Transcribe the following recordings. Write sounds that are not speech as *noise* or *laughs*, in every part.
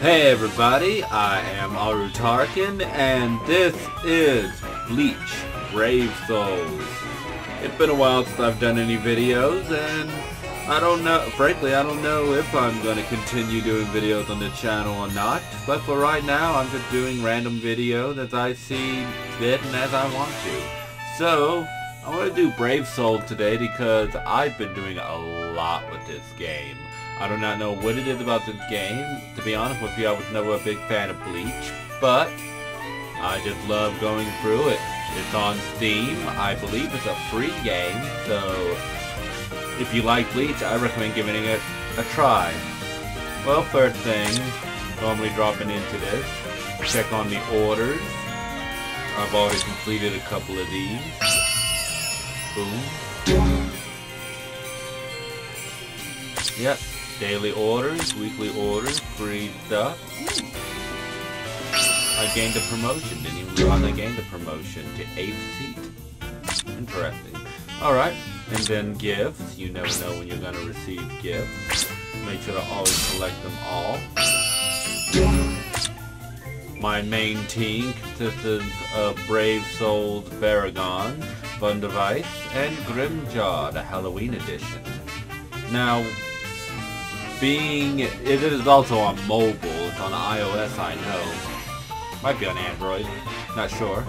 Hey everybody, I am Aru Tarkan, and this is Bleach Brave Souls. It's been a while since I've done any videos, and I don't know, frankly, I don't know if I'm going to continue doing videos on the channel or not, but for right now, I'm just doing random videos as I see fit and as I want to. So, I want to do Brave Souls today because I've been doing a lot with this game. I do not know what it is about this game. To be honest with you, I was never a big fan of Bleach, but I just love going through it. It's on Steam. I believe it's a free game, so if you like Bleach, I recommend giving it a try. Well, first thing, normally dropping into this, check on the orders. I've already completed a couple of these. Boom. Yep, daily orders, weekly orders, free stuff. I gained a promotion. Didn't even realize I gained a promotion to 8th seat. Interesting. Alright, and then gifts. You never know when you're going to receive gifts. Make sure to always collect them all. My main team consists of Brave Souls Baraggan, Thundervice, and Grimmjow, the Halloween edition. Now, being it is also on mobile. It's on iOS, I know. Might be on Android. Not sure.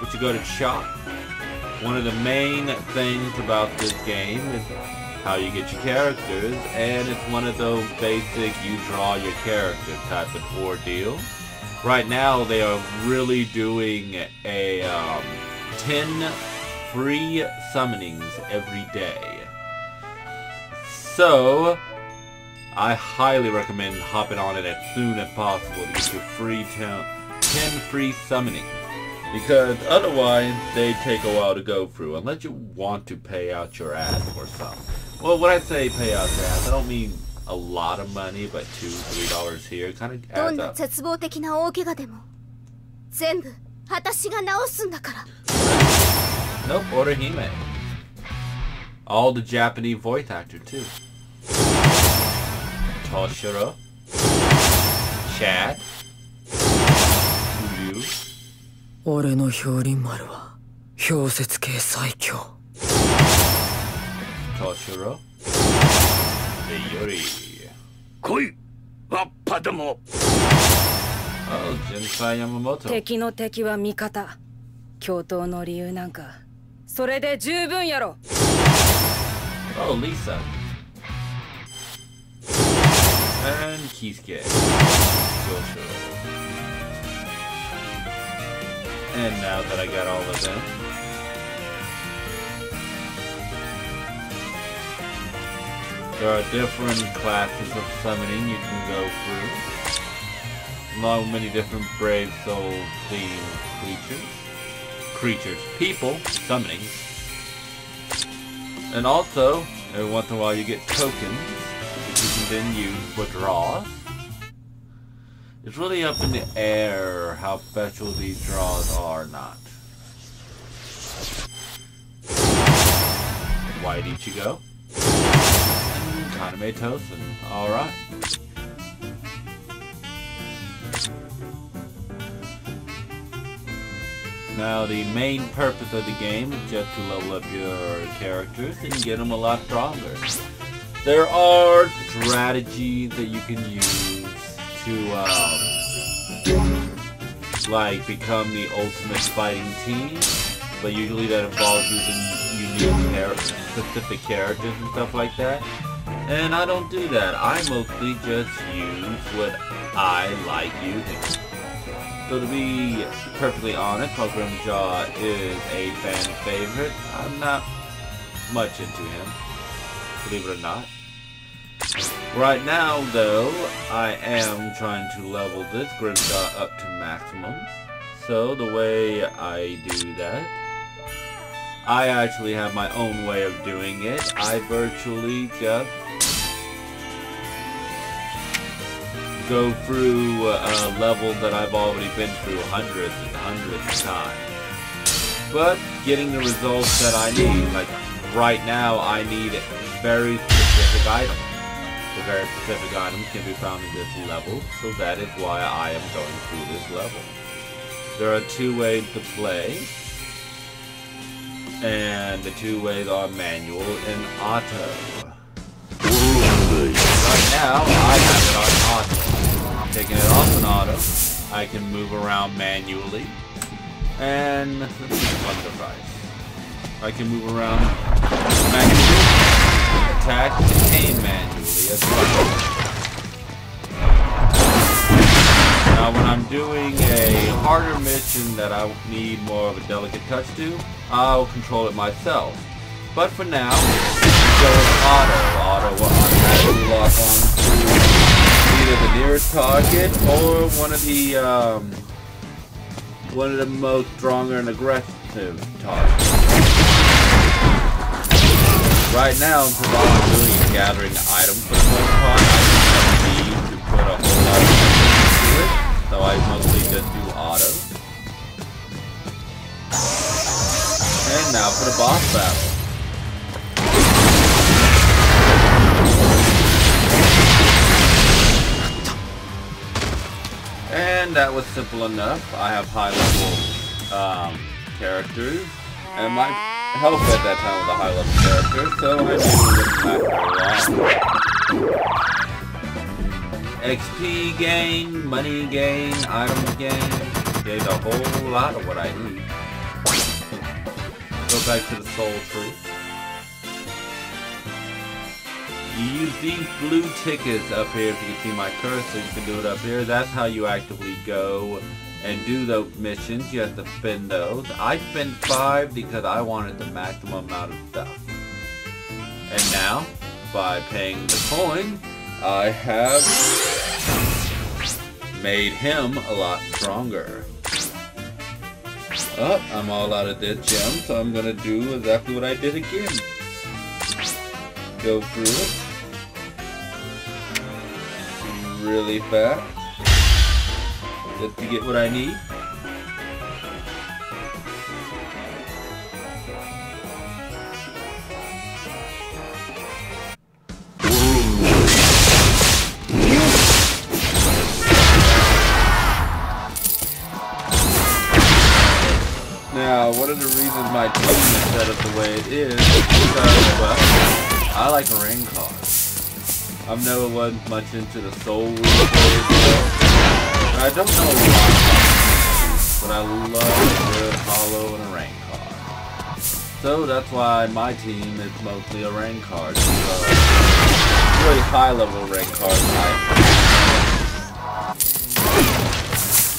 But you go to shop. One of the main things about this game is how you get your characters, and it's one of those basic you draw your character type of ordeal. Right now, they are really doing a um, 10 free summonings every day. So, I highly recommend hopping on it as soon as possible to get your free 10, 10 free summoning. Because otherwise, they take a while to go through, unless you want to pay out your ass for some. Well, when I say pay out your ass, I don't mean a lot of money, but two, three dollars here. Kind of どん adds な up. 絶望的な大怪我でも全部私が治すんだから Nope, order Hime. All the Japanese voice actor too. Touch it Ryu. 俺の氷輪丸は氷雪系最強。トシュロでより。来い、ワッパども。敵の敵は味方。共闘の理由なんか、それで十分やろ。And Kisuke. Toshiro. And now that I got all of them, There are different classes of summoning you can go through. Along with many different brave soul themed creatures. Creatures. People. Summoning. And also, every once in a while you get tokens you then for draws. It's really up in the air how special these draws are not. White Ichigo. Kaname Tosen. Alright. Now the main purpose of the game is just to level up your characters and get them a lot stronger. There are strategies that you can use to um, like become the ultimate fighting team, but usually that involves using unique char specific characters and stuff like that. And I don't do that. I mostly just use what I like using. So to be perfectly honest, while Grimmjow is a fan favorite, I'm not much into him, believe it or not. Right now, though, I am trying to level this Grimmjow up to maximum. So the way I do that, I actually have my own way of doing it. I virtually just go through a level that I've already been through hundreds and hundreds of times. But getting the results that I need, like right now I need very specific items. the very specific items can be found in this level, so that is why I am going through this level. There are two ways to play, and the two ways are manual and auto. Right now, I have it on auto. Taking it off on auto, I can move around manually, and let's see device. I can move around attack, manually. Now when I'm doing a harder mission that I need more of a delicate touch to, I'll control it myself. But for now, go with auto. Auto will automatically lock on to either the nearest target or one of the um, one of the most stronger and aggressive targets. Right now, because all I'm doing is gathering items for the most part, I don't need to put a whole lot of into it, so I mostly just do auto. And now for the boss battle. And that was simple enough. I have high level um, characters, and my health at that time was a high level character, so I last. XP gain, money gain, items gain, gained a whole lot of what I need. Go back to the soul tree. You use these blue tickets up here, if you can see my cursor, you can do it up here. That's how you actively go and do the missions. You have to spend those. I spent five because I wanted the maximum amount of stuff. And now, by paying the coin, I have made him a lot stronger. Oh, I'm all out of dead gems, so I'm gonna do exactly what I did again. Go through it. Really fast. To get what I need. Now, one of the reasons my team is set up the way it is is because, well, I like Arrancars. I've never was much into the soul I don't know why, but I love good hollow and a rain card. So that's why my team is mostly Arrancar. So, uh, really high level Arrancars I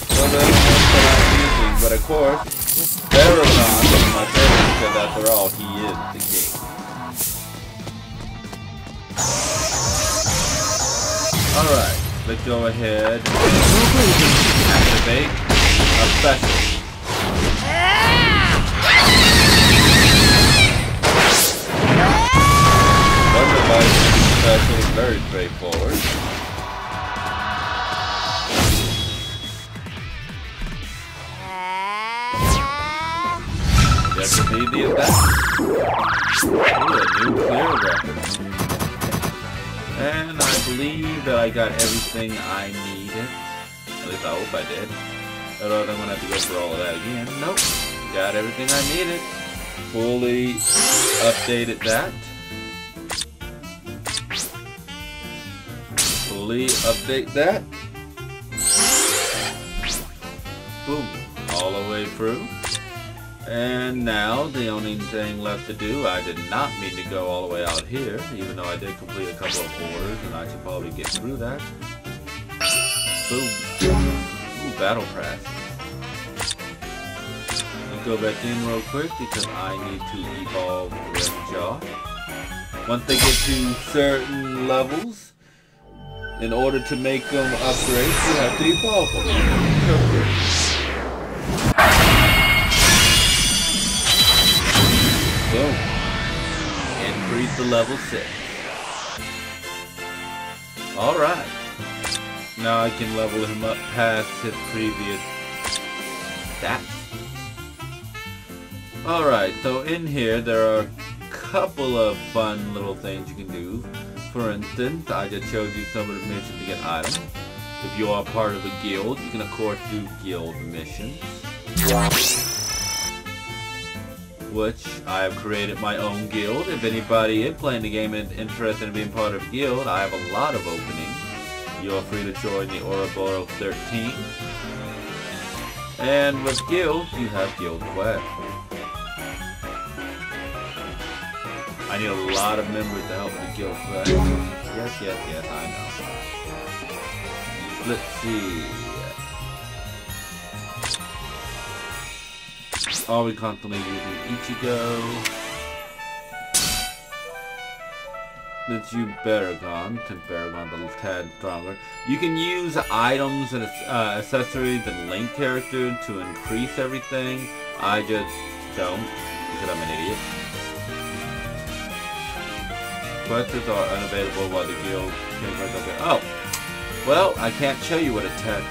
So that's what I'm using, but of course, Baraggan is my favorite because after all, he is the king. Alright, let's go ahead activate a special. Special very straightforward. Need the effect. Ooh, a new clear record. And I believe that I got everything I needed. At least I hope I did. Otherwise I'm gonna have to go through all of that again. Nope. Got everything I needed. Fully updated that. Fully update that. Boom. All the way through. And now the only thing left to do, I did not mean to go all the way out here, even though I did complete a couple of orders, and I should probably get through that. Boom. Ooh, battle press. Let's go back in real quick because I need to evolve Red Jaw. Once they get to certain levels, in order to make them upgrades, you have to evolve them. The level 6. Alright. Now I can level him up past his previous stats. Alright, so in here there are a couple of fun little things you can do. For instance, I just showed you some of the missions to get items. If you are part of a guild, you can of course do guild missions. Which I have created my own guild. If anybody is playing the game and interested in being part of guild, I have a lot of openings. You are free to join the Ouroboros 13. And with guilds, you have guild quests. I need a lot of members to help with the guild quest. Yes, yes, yes, I know. Let's see. Are we constantly using Ichigo? Let's use Baraggan, since Baraggan's a tad stronger. You can use items and uh, accessories and link character to increase everything. I just don't, because I'm an idiot. Quests are unavailable while the guild can okay. Oh! Well, I can't show you what a tech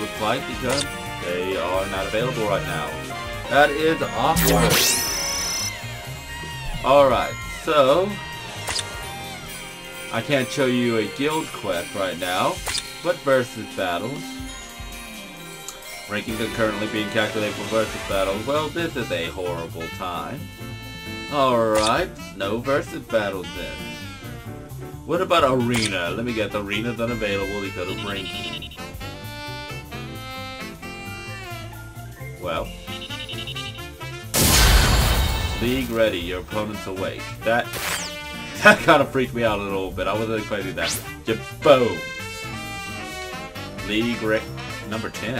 looks like because they are not available right now. That is awkward. Alright, so... I can't show you a guild quest right now, but versus battles. Rankings are currently being calculated for versus battles. Well, this is a horrible time. Alright, no versus battles then. What about arena? Let me get the arena's unavailable because of ranking. Well. League ready, your opponent's awake. That *laughs* that kind of freaked me out a little bit. I wasn't expecting that. Just boom. League rank number 10.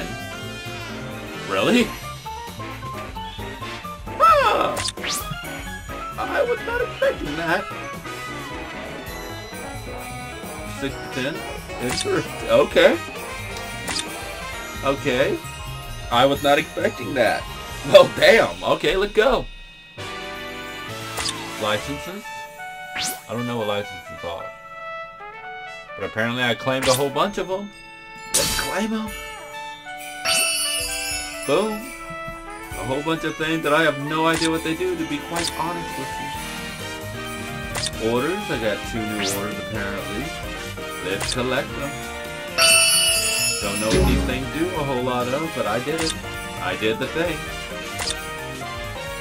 Really? Ah! I was not expecting that. 6 to 10? Interesting. Okay. Okay. I was not expecting that. Oh, damn. Okay, let's go. Licenses? I don't know what licenses are. But apparently I claimed a whole bunch of them. Let's claim them. Boom. A whole bunch of things that I have no idea what they do, to be quite honest with you. Orders. I got two new orders apparently. Let's collect them. Don't know what these things do a whole lot of, but I did it. I did the thing.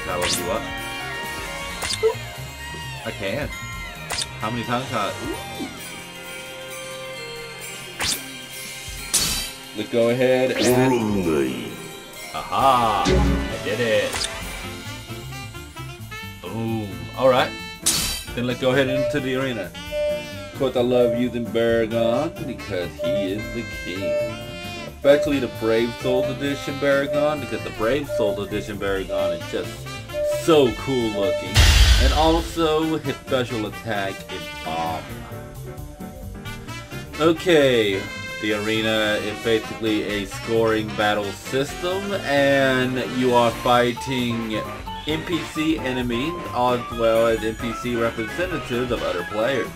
That Power you up. I can. How many times can I... Let's go ahead and... Aha! I did it! Boom. Alright. Then let's go ahead into the arena. Of course, I love using Baraggan because he is the king. Especially the Brave Souls Edition Baraggan because the Brave Souls Edition Baraggan is just so cool looking. And also, his special attack is bomb. Okay, the arena is basically a scoring battle system, and you are fighting NPC enemies as well as NPC representatives of other players.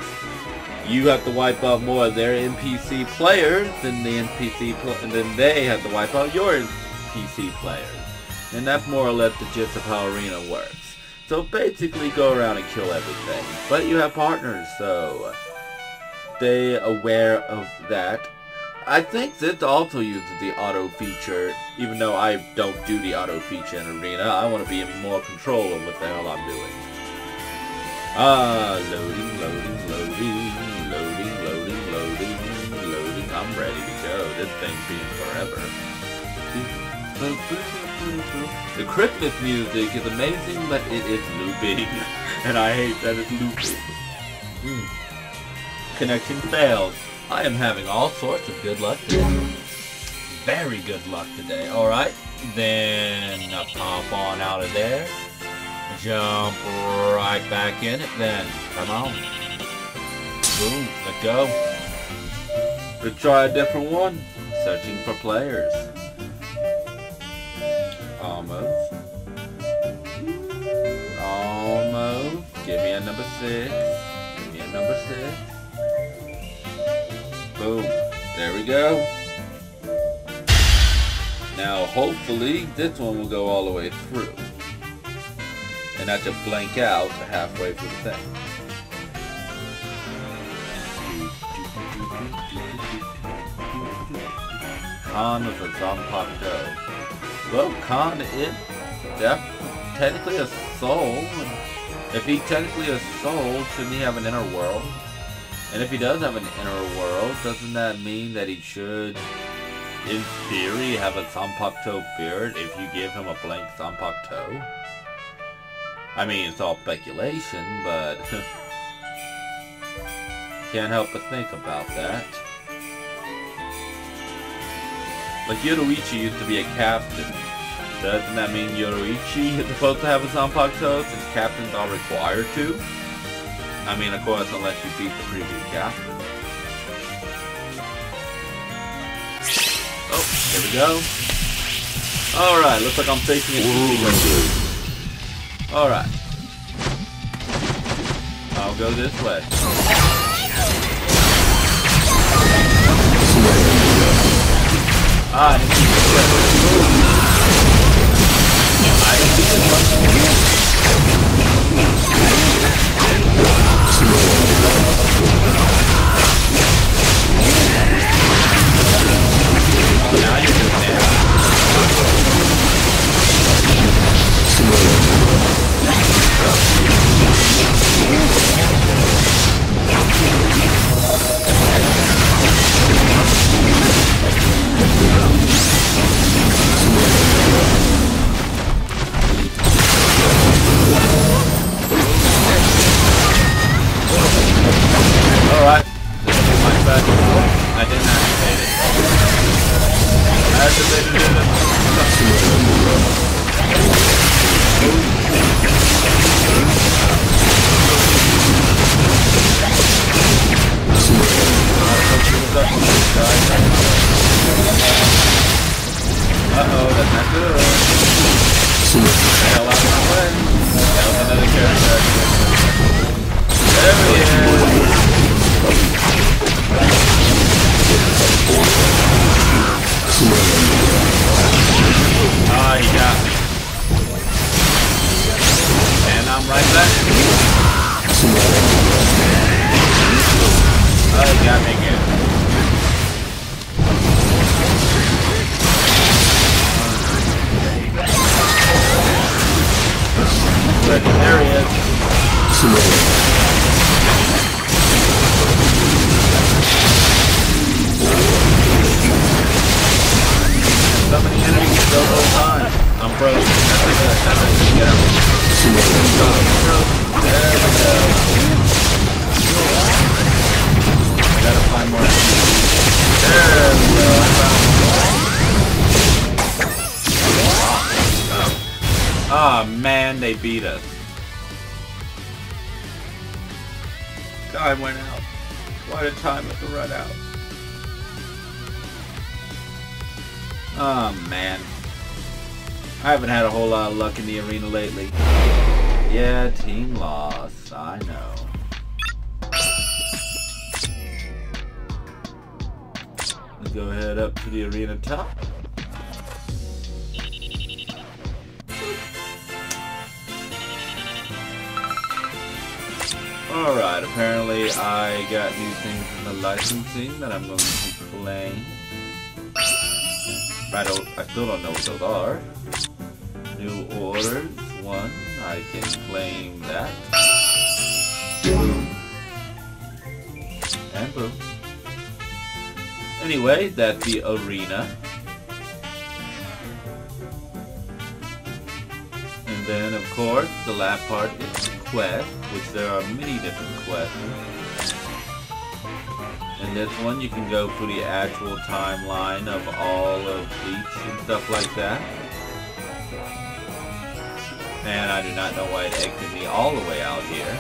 You have to wipe out more of their NPC players than the NPC and then they have to wipe out your NPC players. And that's more or less the gist of how arena works. So basically go around and kill everything. But you have partners, so stay aware of that. I think this also uses the auto feature, even though I don't do the auto feature in Arena. I want to be in more control of what the hell I'm doing. Ah, loading, loading, loading, loading, loading, loading, loading. I'm ready to go. This thing's being forever. *laughs* The Christmas music is amazing, but it is looping. *laughs* and I hate that it's looping. Mm. Connection failed. I am having all sorts of good luck today. Very good luck today. Alright. Then uh, pop on out of there. Jump right back in it then. Come on. Boom. Let's go. Let's try a different one. Searching for players. Almost. Almost. Give me a number six. Give me a number six. Boom. There we go. Now, hopefully, this one will go all the way through. And not just blank out halfway through the thing. Kon of the Zanpakuto. Well, Kon is def technically a soul. If he technically a soul, shouldn't he have an inner world? And if he does have an inner world, doesn't that mean that he should, in theory, have a Zanpakuto beard if you give him a blank Zanpakuto? I mean, it's all speculation, but *laughs* can't help but think about that. Like Yoruichi used to be a captain. Doesn't that mean Yoruichi is supposed to have a Zanpakuto since captains are required to? I mean, of course, unless you beat the previous captain. Oh, here we go. Alright, looks like I'm facing it. Alright. I'll go this way. Ah, Uh-oh. There he is. Ah, he. And I'm right back. Oh, he got me again. There he is. Ah man, they beat us. Time went out. Why did time have to run out? Oh man. I haven't had a whole lot of luck in the arena lately. Yeah, team loss. I know. Let's go head up to the arena top. Alright, apparently I got new things in the licensing that I'm going to claim. I don't, I still don't know what those are. New orders, one, I can claim that. Boom. And boom. Anyway, that's the arena. And then, of course, the last part is the quest, which there are many different quests. In this one, you can go through the actual timeline of all of Bleach and stuff like that. And I do not know why it exited me all the way out here.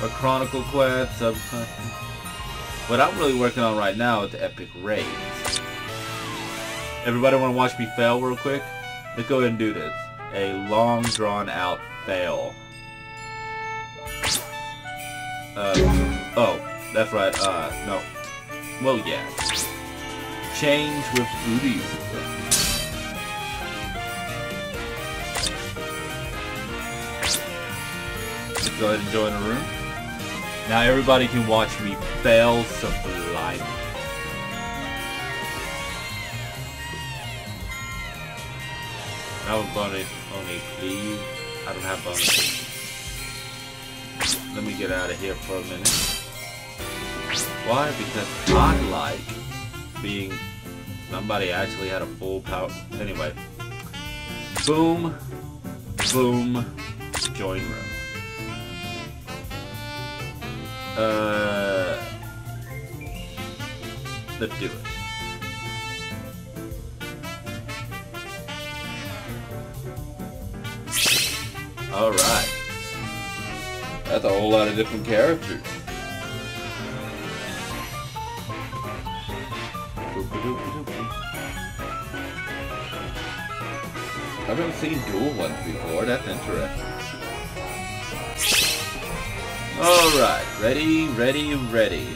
But Chronicle Quest, sub *laughs* What I'm really working on right now is Epic Raids. Everybody want to watch me fail real quick? Let's go ahead and do this. A long drawn out fail. Uh, oh, that's right, uh, no. Well, yeah. Change with. Let's go ahead and join the room. Now everybody can watch me fail sublime. How about bonus only, please? I don't have bonuses. Let me get out of here for a minute. Why? Because I like being somebody actually had a full power. Anyway. Boom. Boom. Join room. Uh, let's do it. Alright. That's a whole lot of different characters. I've never seen dual ones before, that's interesting. Alright, ready, ready, ready.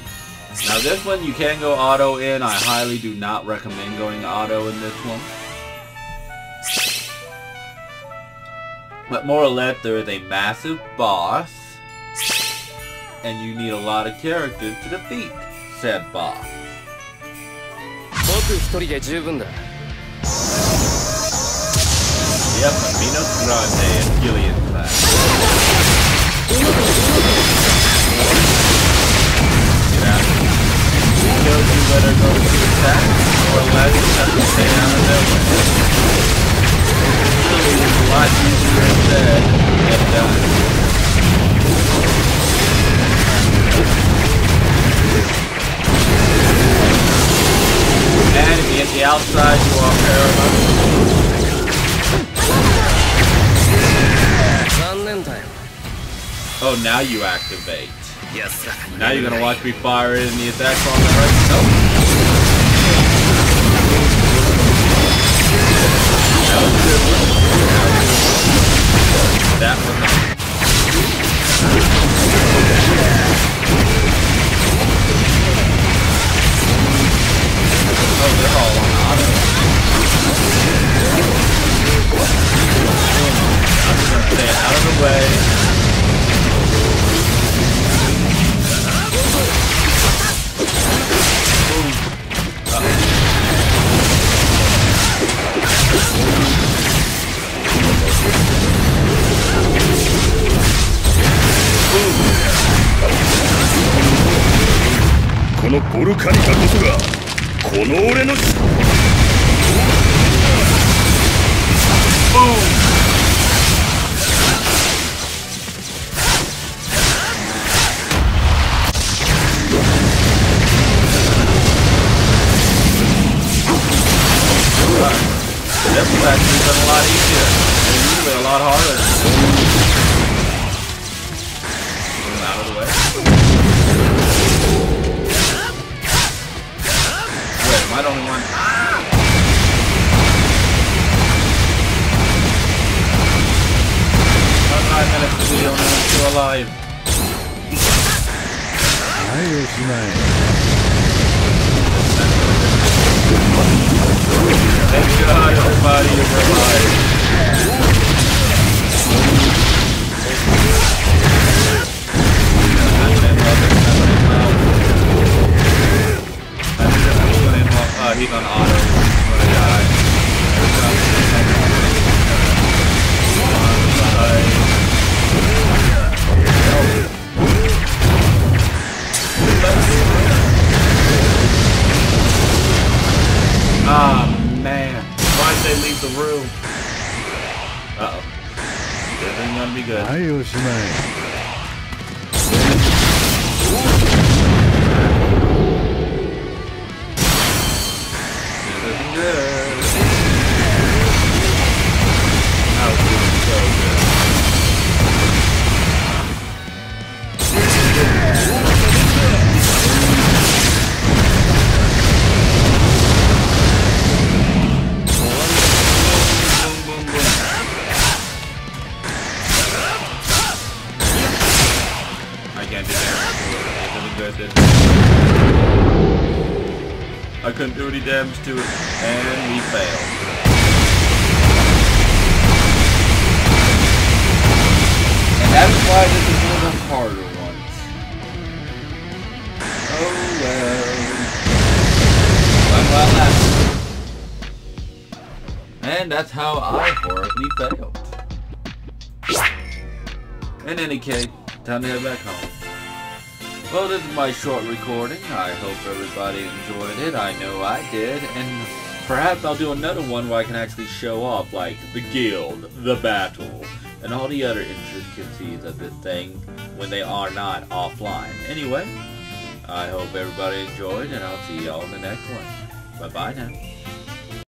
Now this one you can go auto in, I highly do not recommend going auto in this one. But more or less, there is a massive boss, and you need a lot of characters to defeat said boss. 僕一人で十分だ Yep, Amino Grande and Gillian class. Get out. Kills you better go to attack, or let you have to stay out of their way. Now you activate. Yes. Sir. Now you're gonna watch me fire in the attack on the right. Nope. That. Oh, they're all on auto. ルカニカこそがこの俺の Ah, man. Why'd they leave the room? Uh-oh. This ain't gonna be good. This couldn't do any damage to it, and we failed. And that's why this is one of the harder ones. Oh well. Well, And that's how I horribly failed. In any case, time to head back home. Well, this is my short recording. I hope everybody enjoyed it. I know I did. And perhaps I'll do another one where I can actually show off, like, the guild, the battle, and all the other intricacies of this thing when they are not offline. Anyway, I hope everybody enjoyed, and I'll see y'all in the next one. Bye-bye now.